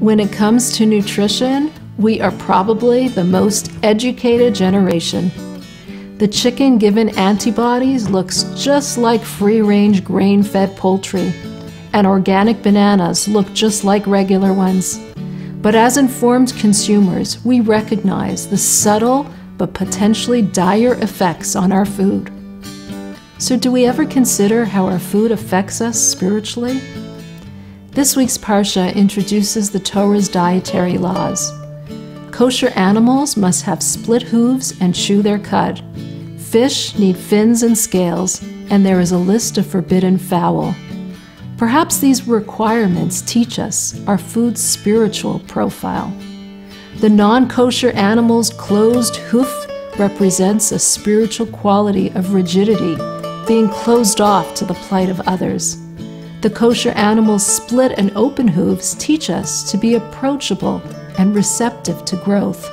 When it comes to nutrition, we are probably the most educated generation. The chicken given antibodies looks just like free range grain fed poultry, and organic bananas look just like regular ones. But as informed consumers, we recognize the subtle but potentially dire effects on our food. So, do we ever consider how our food affects us spiritually? This week's Parsha introduces the Torah's dietary laws. Kosher animals must have split hooves and chew their cud. Fish need fins and scales, and there is a list of forbidden fowl. Perhaps these requirements teach us our food's spiritual profile. The non kosher animal's closed hoof represents a spiritual quality of rigidity, being closed off to the plight of others. The kosher animal's split and open hooves teach us to be approachable and receptive to growth.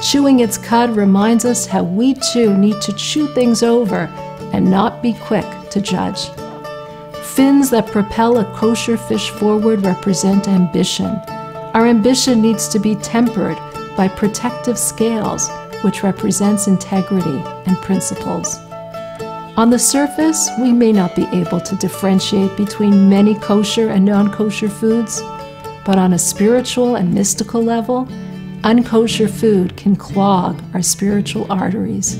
Chewing its cud reminds us how we too need to chew things over and not be quick to judge. Fins that propel a kosher fish forward represent ambition. Our ambition needs to be tempered by protective scales, which represents integrity and principles. On the surface, we may not be able to differentiate between many kosher and non kosher foods, but on a spiritual and mystical level, unkosher food can clog our spiritual arteries.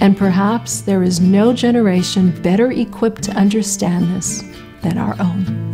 And perhaps there is no generation better equipped to understand this than our own.